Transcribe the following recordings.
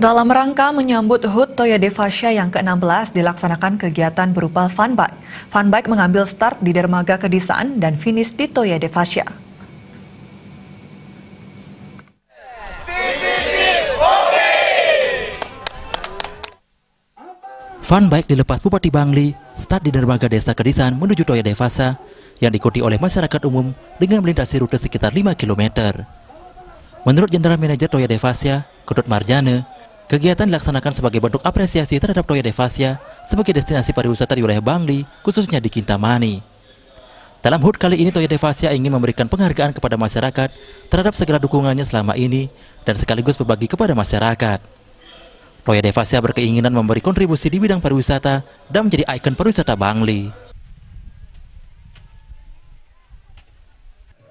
Dalam rangka menyambut HUT Toya Devasya yang ke-16 dilaksanakan kegiatan berupa fun bike. Fun bike mengambil start di Dermaga Kedisan dan finish di Toya Devasya. Fun bike dilepas Bupati Bangli, start di Dermaga Desa Kedisan menuju Toya Devasya yang diikuti oleh masyarakat umum dengan melintasi rute sekitar 5 km. Menurut Jenderal Manajer Toya Devasya, Ketut Marjane, Kegiatan dilaksanakan sebagai bentuk apresiasi terhadap Toya Devasya sebagai destinasi pariwisata di wilayah Bangli, khususnya di Kintamani. Dalam HUT kali ini, Toya Devasya ingin memberikan penghargaan kepada masyarakat terhadap segala dukungannya selama ini dan sekaligus berbagi kepada masyarakat. Toya Devasya berkeinginan memberi kontribusi di bidang pariwisata dan menjadi ikon pariwisata Bangli.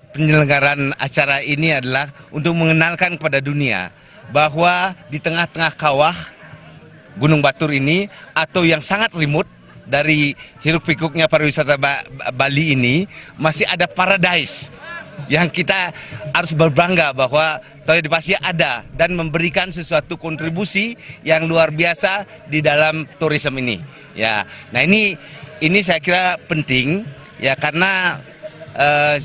Penyelenggaraan acara ini adalah untuk mengenalkan kepada dunia bahwa di tengah-tengah kawah Gunung Batur ini atau yang sangat remote dari hiruk pikuknya pariwisata Bali ini masih ada paradise yang kita harus berbangga bahwa Toyo Depasi ada dan memberikan sesuatu kontribusi yang luar biasa di dalam turisme ini. Ya, nah ini ini saya kira penting ya karena uh,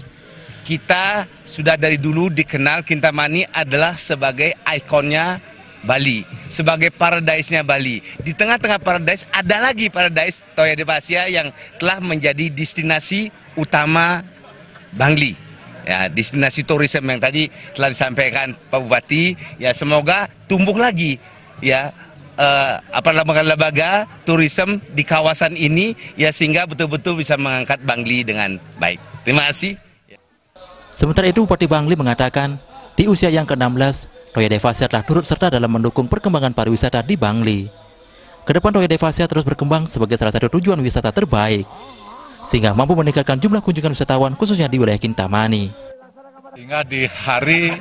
kita sudah dari dulu dikenal Kintamani adalah sebagai ikonnya Bali, sebagai paradise-nya Bali. Di tengah-tengah paradise ada lagi paradise Toya Devasia yang telah menjadi destinasi utama Bangli. Ya, destinasi turisme yang tadi telah disampaikan Pak Bupati, ya semoga tumbuh lagi ya uh, apa lembaga-lembaga turisme di kawasan ini ya sehingga betul-betul bisa mengangkat Bangli dengan baik. Terima kasih. Sementara itu Bupati Bangli mengatakan, di usia yang ke-16, Toya Devasya telah turut serta dalam mendukung perkembangan pariwisata di Bangli. Ke depan Toya Devasya terus berkembang sebagai salah satu tujuan wisata terbaik, sehingga mampu meningkatkan jumlah kunjungan wisatawan khususnya di wilayah Kintamani. Hingga di hari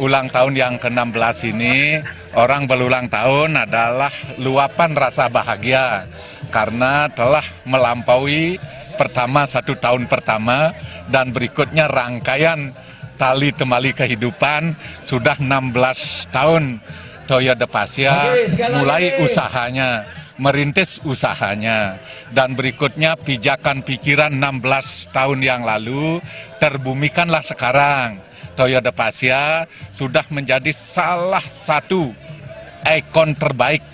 ulang tahun yang ke-16 ini, orang berulang tahun adalah luapan rasa bahagia karena telah melampaui pertama satu tahun pertama dan berikutnya rangkaian tali temali kehidupan sudah 16 tahun. Toyo Depasia mulai usahanya merintis usahanya. Dan berikutnya pijakan pikiran 16 tahun yang lalu terbumikanlah sekarang. Toyo Depasia sudah menjadi salah satu ikon terbaik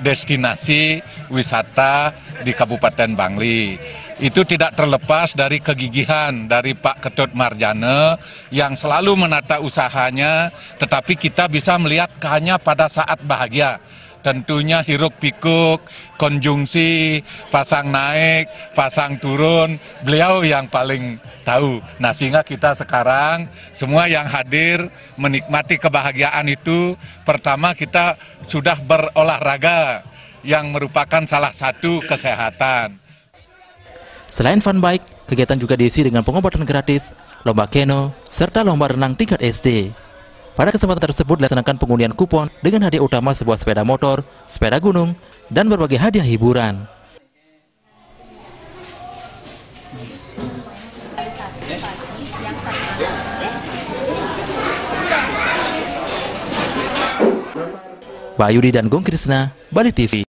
destinasi wisata di Kabupaten Bangli itu tidak terlepas dari kegigihan dari Pak Ketut Marjane yang selalu menata usahanya, tetapi kita bisa melihat hanya pada saat bahagia. Tentunya hiruk pikuk, konjungsi, pasang naik, pasang turun, beliau yang paling tahu. Nah sehingga kita sekarang semua yang hadir menikmati kebahagiaan itu, pertama kita sudah berolahraga yang merupakan salah satu kesehatan. Selain fun bike, kegiatan juga diisi dengan pengobatan gratis, lomba keno, serta lomba renang tingkat SD. Pada kesempatan tersebut dilaksanakan pengundian kupon dengan hadiah utama sebuah sepeda motor, sepeda gunung, dan berbagai hadiah hiburan. Bayudi dan Gong Krisna, Bali TV.